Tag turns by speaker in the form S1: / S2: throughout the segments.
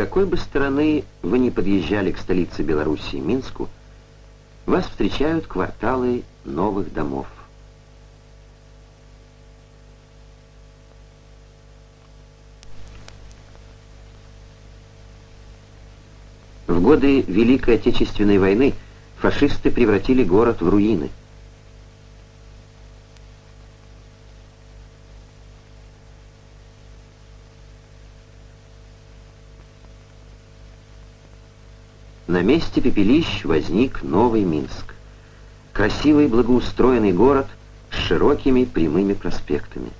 S1: какой бы стороны вы ни подъезжали к столице Белоруссии, Минску, вас встречают кварталы новых домов. В годы Великой Отечественной войны фашисты превратили город в руины. На месте пепелищ возник Новый Минск. Красивый благоустроенный город с широкими прямыми проспектами.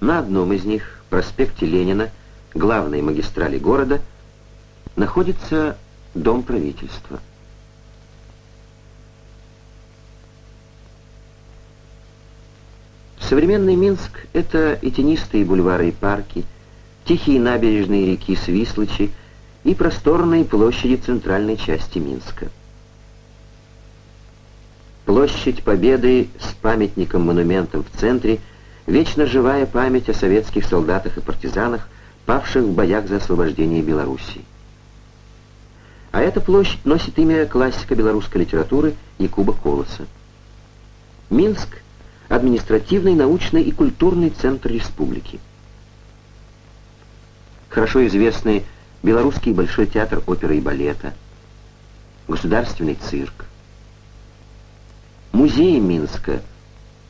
S1: На одном из них, проспекте Ленина, главной магистрали города, находится Дом правительства. Современный Минск — это и тенистые бульвары и парки, тихие набережные реки Свислочи и просторные площади центральной части Минска. Площадь Победы с памятником-монументом в центре — вечно живая память о советских солдатах и партизанах — павших в боях за освобождение Белоруссии. А эта площадь носит имя классика белорусской литературы Якуба Колоса. Минск — административный, научный и культурный центр республики. Хорошо известный Белорусский Большой театр оперы и балета, Государственный цирк, музеи Минска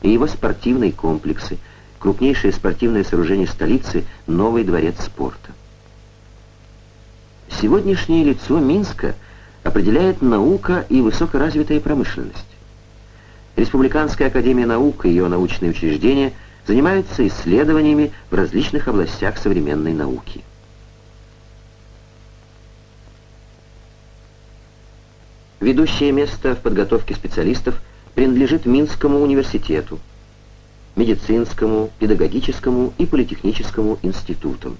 S1: и его спортивные комплексы — крупнейшее спортивное сооружение столицы — новый дворец спорта. Сегодняшнее лицо Минска определяет наука и высокоразвитая промышленность. Республиканская академия наук и ее научные учреждения занимаются исследованиями в различных областях современной науки. Ведущее место в подготовке специалистов принадлежит Минскому университету, медицинскому, педагогическому и политехническому институтам.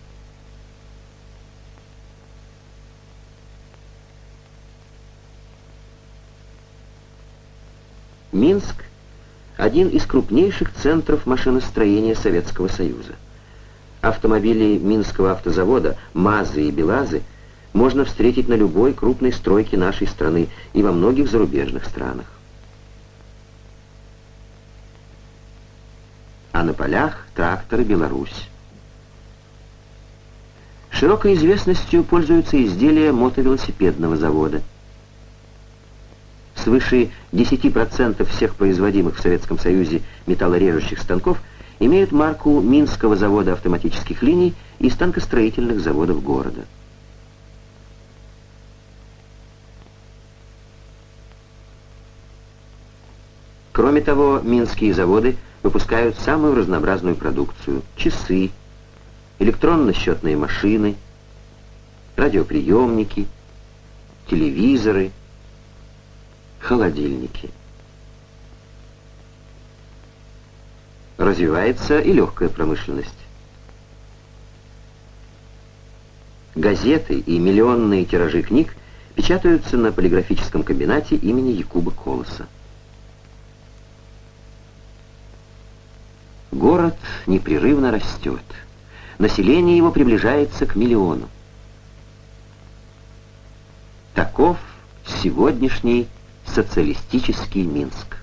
S1: Минск – один из крупнейших центров машиностроения Советского Союза. Автомобили Минского автозавода «МАЗы» и «БелАЗы» можно встретить на любой крупной стройке нашей страны и во многих зарубежных странах. а на полях тракторы «Беларусь». Широкой известностью пользуются изделия мотовелосипедного завода. Свыше 10% всех производимых в Советском Союзе металлорежущих станков имеют марку Минского завода автоматических линий и станкостроительных заводов города. Кроме того, минские заводы – выпускают самую разнообразную продукцию. Часы, электронно-счетные машины, радиоприемники, телевизоры, холодильники. Развивается и легкая промышленность. Газеты и миллионные тиражи книг печатаются на полиграфическом комбинате имени Якуба Колоса. Город непрерывно растет. Население его приближается к миллиону. Таков сегодняшний социалистический Минск.